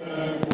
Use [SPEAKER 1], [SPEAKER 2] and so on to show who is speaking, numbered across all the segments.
[SPEAKER 1] Amen.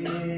[SPEAKER 1] yeah.